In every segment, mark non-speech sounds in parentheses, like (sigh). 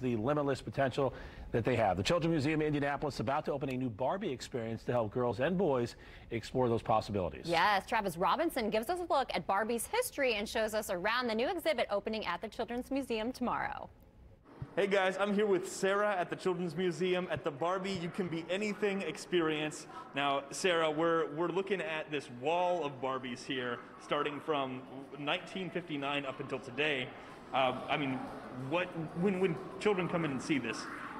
the limitless potential that they have. The Children's Museum of Indianapolis is about to open a new Barbie experience to help girls and boys explore those possibilities. Yes, Travis Robinson gives us a look at Barbie's history and shows us around the new exhibit opening at the Children's Museum tomorrow. Hey guys, I'm here with Sarah at the Children's Museum at the Barbie You Can Be Anything experience. Now, Sarah, we're, we're looking at this wall of Barbies here, starting from 1959 up until today. Uh, I mean, what when when children come in and see this,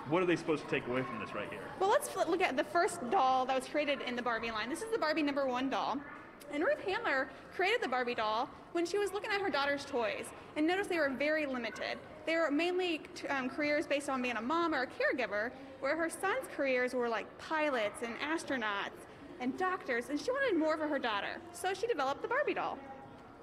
what are they supposed to take away from this right here? Well, let's look at the first doll that was created in the Barbie line. This is the Barbie number one doll. And Ruth Handler created the Barbie doll when she was looking at her daughter's toys and noticed they were very limited. They were mainly um, careers based on being a mom or a caregiver, where her son's careers were like pilots and astronauts and doctors, and she wanted more for her daughter. So she developed the Barbie doll.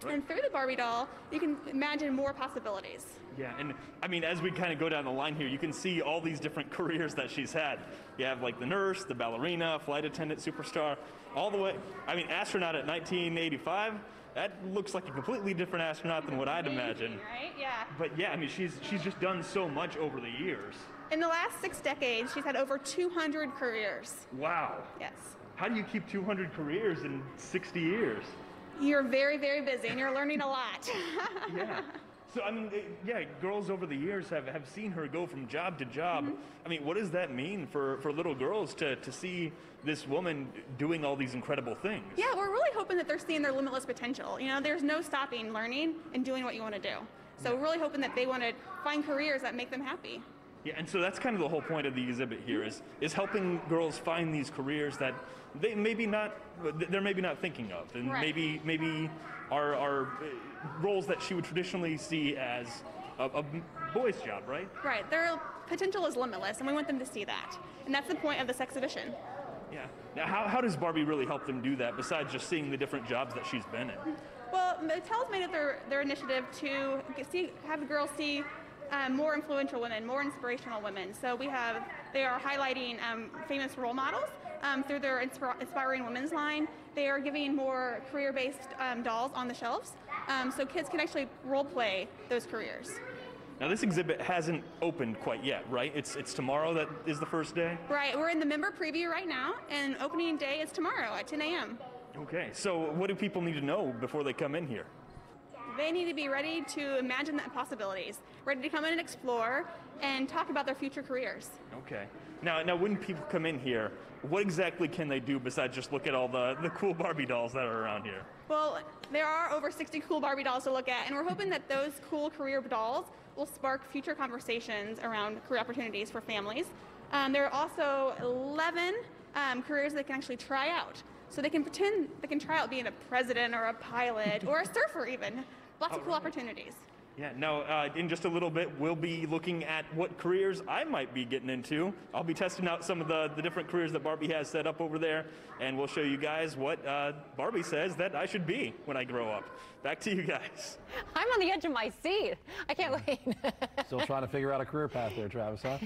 And through the Barbie doll, you can imagine more possibilities. Yeah, and I mean, as we kind of go down the line here, you can see all these different (laughs) careers that she's had. You have like the nurse, the ballerina, flight attendant, superstar, all the way. I mean, astronaut at 1985. That looks like a completely different astronaut than what I'd imagine. Right? Yeah. But yeah, I mean, she's she's just done so much over the years. In the last six decades, she's had over 200 careers. Wow. Yes. How do you keep 200 careers in 60 years? You're very, very busy and you're learning a lot. (laughs) yeah. So, I mean, yeah, girls over the years have, have seen her go from job to job. Mm-hmm. I mean, what does that mean for, for little girls to, to see this woman doing all these incredible things? Yeah, we're really hoping that they're seeing their limitless potential. You know, there's no stopping learning and doing what you want to do. So, we're really hoping that they want to find careers that make them happy. Yeah, and so that's kind of the whole point of the exhibit here is is helping girls find these careers that they maybe not they're maybe not thinking of, and right. maybe maybe are are uh, roles that she would traditionally see as a, a boy's job, right? Right. Their potential is limitless, and we want them to see that, and that's the point of this exhibition. Yeah. Now, how, how does Barbie really help them do that besides just seeing the different jobs that she's been in? Well, Mattel's made it their, their initiative to see, have the girls see um, more influential women, more inspirational women. So we have, they are highlighting um, famous role models um, through their Inspir Inspiring Women's line. They are giving more career-based um, dolls on the shelves, um, so kids can actually role play those careers. Now this exhibit hasn't opened quite yet, right? It's it's tomorrow that is the first day. Right. We're in the member preview right now, and opening day is tomorrow at 10 a.m. Okay. So what do people need to know before they come in here? They need to be ready to imagine the possibilities, ready to come in and explore and talk about their future careers. Okay. Now, now when people come in here, what exactly can they do besides just look at all the, the cool Barbie dolls that are around here? Well, there are over 60 cool Barbie dolls to look at, and we're hoping that those cool career dolls will spark future conversations around career opportunities for families. Um, there are also 11 um, careers they can actually try out. So they can pretend they can try out being a president or a pilot or a surfer even. Lots of cool right. opportunities. Yeah, now uh, in just a little bit, we'll be looking at what careers I might be getting into. I'll be testing out some of the, the different careers that Barbie has set up over there, and we'll show you guys what uh, Barbie says that I should be when I grow up. Back to you guys. I'm on the edge of my seat. I can't wait. (laughs) Still trying to figure out a career path there, Travis, huh?